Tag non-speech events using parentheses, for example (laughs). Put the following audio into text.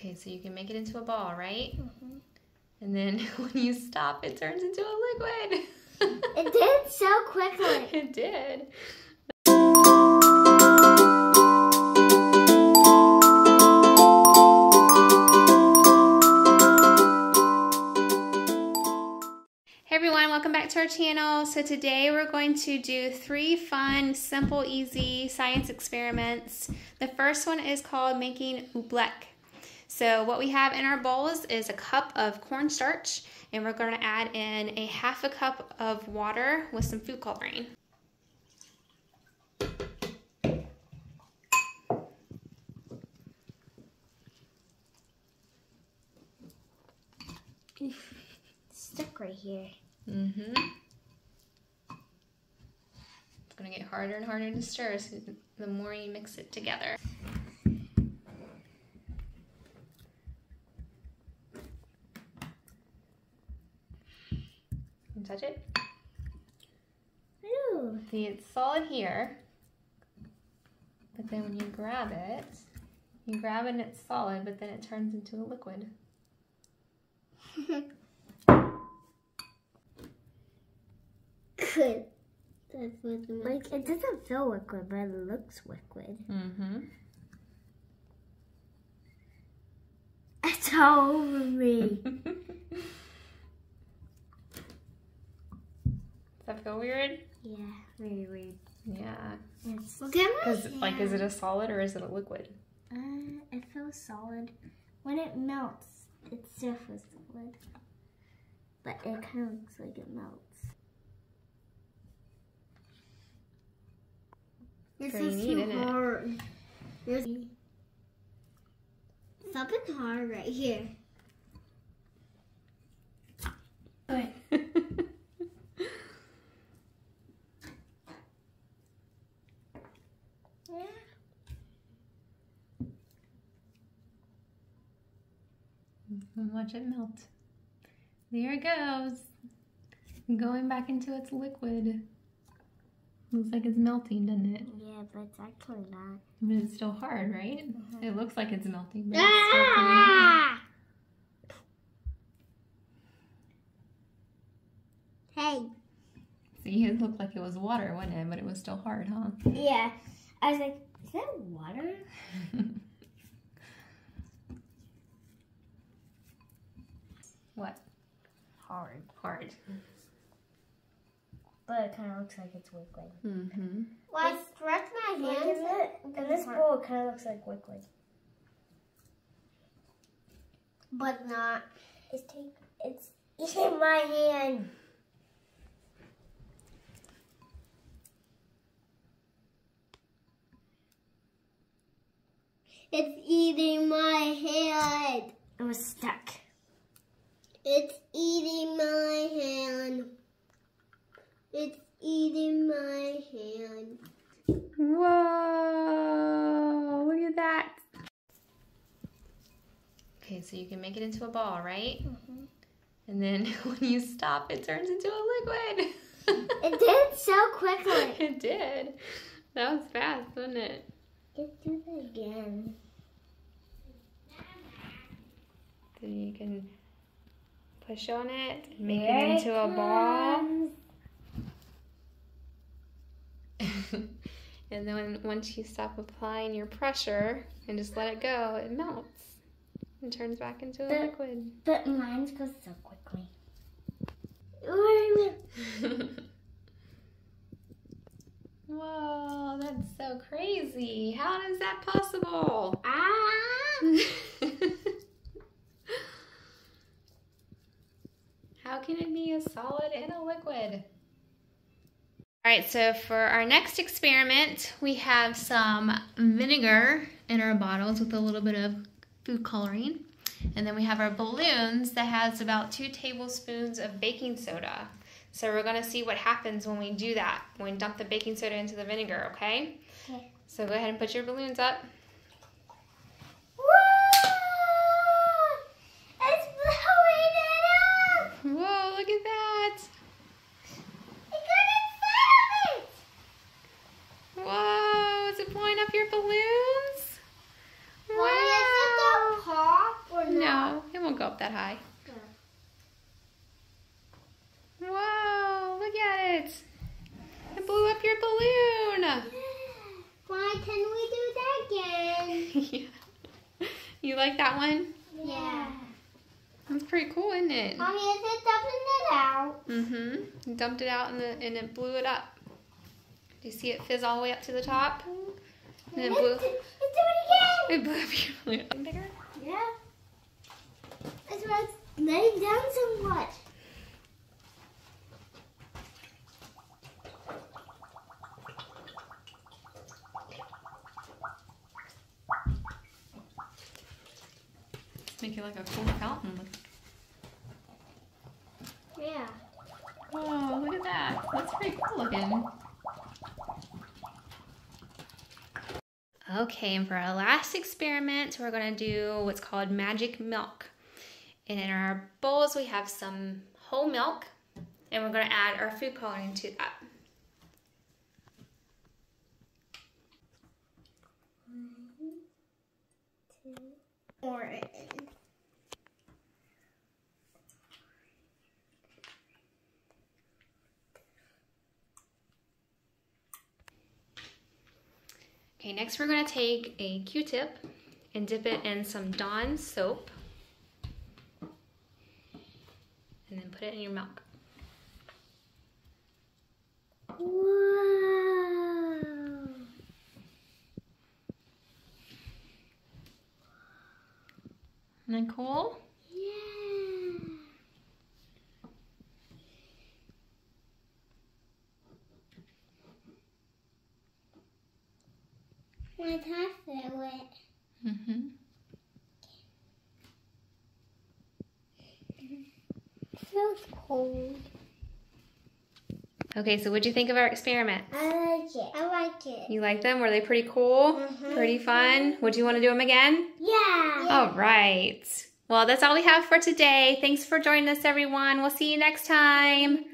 Okay, so you can make it into a ball, right? Mm-hmm. And then (laughs) when you stop, it turns into a liquid. (laughs) it did so quickly. (laughs) it did. Hey everyone, welcome back to our channel. So today we're going to do three fun, simple, easy science experiments. The first one is called making oobleck. So what we have in our bowls is a cup of cornstarch and we're going to add in a half a cup of water with some food coloring. Stuck right here. Mm-hmm. It's going to get harder and harder to stir so the more you mix it together. Touch it? Ooh. See, it's solid here. But then when you grab it, you grab it and it's solid, but then it turns into a liquid. (laughs) Good. Like, it doesn't feel liquid, but it looks liquid. Mm-hmm. (laughs) It's all over me. (laughs) that feel weird? Yeah, very weird. Yeah. It's, Look at Because, like, is it a solid or is it a liquid? Uh, it feels solid. When it melts, it still feels solid. But it kind of looks like it melts. This Pretty is neat, too it? hard. There's something hard right here. And watch it melt. There it goes. Going back into its liquid. Looks like it's melting, doesn't it? Yeah, but it's actually not. But it's still hard, right? Mhm. It looks like it's melting, but it's still Ah! Hey. See, it looked like it was water, wasn't it? But it was still hard, huh? Yeah. I was like, is that water? (laughs) what? Hard. Hard. But it kind of looks like it's liquid. Mm-hmm. Well, I stretch my Like, hands. in, the, in this bowl, it kind of looks like liquid. But not. It's take, it's (laughs) in my hand. It's eating my hand. It was stuck. It's eating my hand. It's eating my hand. Whoa! Look at that. Okay, so you can make it into a ball, right? Mm-hmm. And then (laughs) when you stop, it turns into a liquid. It did so quickly. (laughs) it did. That was fast, wasn't it? Let's do that again. So you can push on it, and make Here it it into a ball. (laughs) and then once you stop applying your pressure and just let it go, it melts and turns back into a But- liquid. But mine goes so quickly. (laughs) Whoa, that's so crazy. How is that possible? Ah! (laughs) How can it be a solid and a liquid? All right, so for our next experiment, we have some vinegar in our bottles with a little bit of food coloring. And then we have our balloons that has about two tablespoons of baking soda. So we're gonna see what happens when we do that, when we dump the baking soda into the vinegar, okay? Okay. So go ahead and put your balloons up. Whoa! It's blowing it up! Whoa, look at that. It got inside of it! Whoa, is it blowing up your balloons? Why is it pop? that high. Whoa, look at it. It blew up your balloon. Why can we do that again? (laughs) yeah. You like that one? Yeah. That's pretty cool, isn't it? Mommy, is it dumping it out? Mm-hmm. You dumped it out and, the, and it blew it up. Do you see it fizz all the way up to the top? And it blew, Let's do it again. it blew up your balloon bigger. Yeah. That's why it's laying down so much. Make it like a cool fountain. Yeah. Whoa, look at that. That's pretty cool looking. Okay, and for our last experiment, we're gonna do what's called magic milk. And in our bowls, we have some whole milk, and we're gonna add our food coloring to that. Okay, next we're gonna take a Q-tip and dip it in some Dawn soap. And then put it in your milk. Wow. Isn't that cool? Yeah. My are wet. Mm-hmm. feels cold. Okay, so what'd you think of our experiments? I like it. I like it. You like them? Were they pretty cool? Mhm. Pretty fun? Would you want to do them again? Yeah. All right. Well, that's all we have for today. Thanks for joining us, everyone. We'll see you next time.